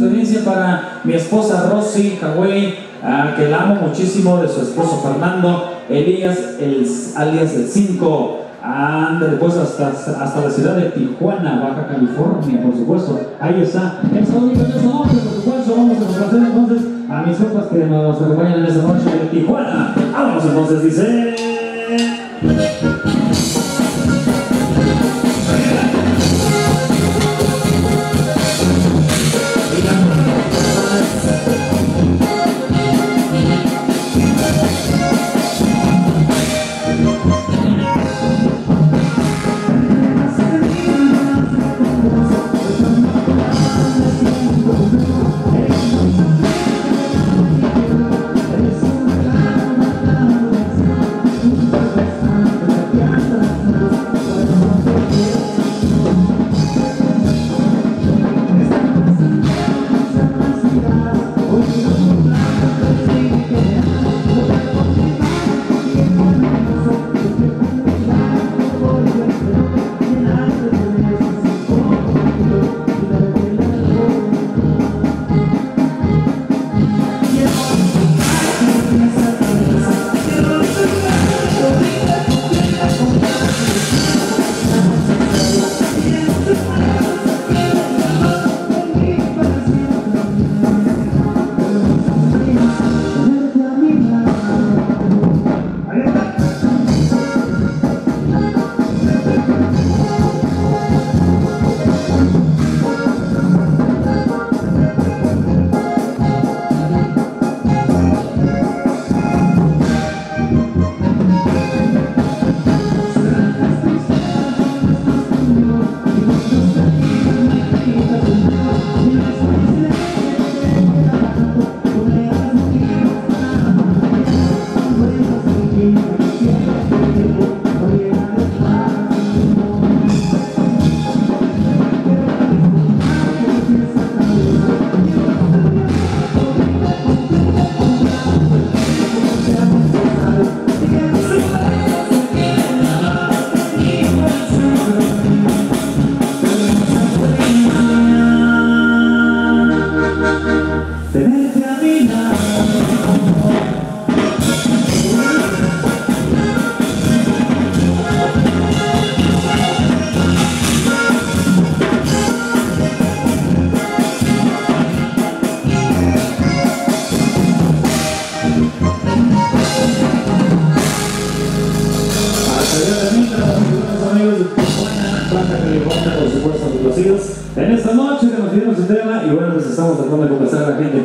experiencia para mi esposa Rosy Hawái, ah, que la amo muchísimo, de su esposo Fernando Elías, el, alias el 5. Ándale, pues hasta, hasta la ciudad de Tijuana, Baja California, por supuesto. Ahí está. Esta noche, por supuesto. Vamos a complacer entonces a mis compas que nos acompañan en esta noche de Tijuana. Vamos entonces, dice. Y bueno, pues estamos tratando de conversar a la gente.